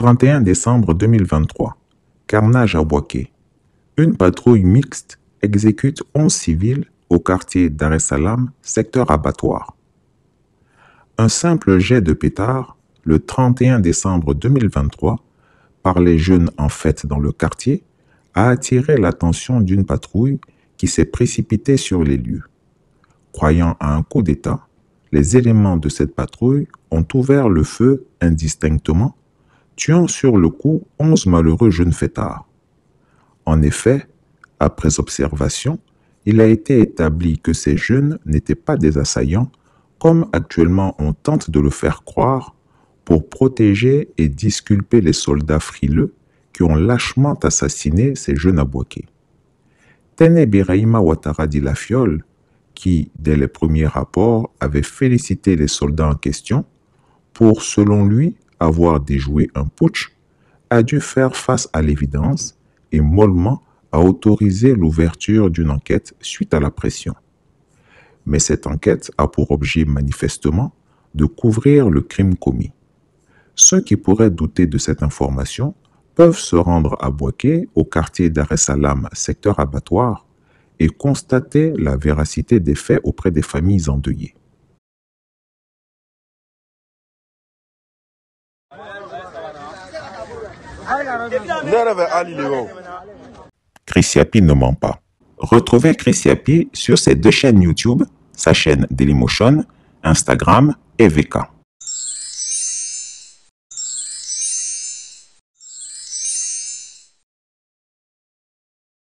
31 décembre 2023. Carnage à Boaké. Une patrouille mixte exécute 11 civils au quartier Dar secteur abattoir. Un simple jet de pétard, le 31 décembre 2023, par les jeunes en fête dans le quartier, a attiré l'attention d'une patrouille qui s'est précipitée sur les lieux. Croyant à un coup d'État, les éléments de cette patrouille ont ouvert le feu indistinctement tuant sur le coup onze malheureux jeunes fêtards. En effet, après observation, il a été établi que ces jeunes n'étaient pas des assaillants, comme actuellement on tente de le faire croire, pour protéger et disculper les soldats frileux qui ont lâchement assassiné ces jeunes aboqués. Tene Biraima Ouattara dit la fiole, qui, dès les premiers rapports, avait félicité les soldats en question pour, selon lui, avoir déjoué un putsch, a dû faire face à l'évidence et mollement a autorisé l'ouverture d'une enquête suite à la pression. Mais cette enquête a pour objet manifestement de couvrir le crime commis. Ceux qui pourraient douter de cette information peuvent se rendre à Boaké, au quartier Dar es Salaam, secteur abattoir, et constater la véracité des faits auprès des familles endeuillées. Chris Yapi ne ment pas. Retrouvez Chris Yapi sur ses deux chaînes YouTube, sa chaîne Dailymotion, Instagram et VK.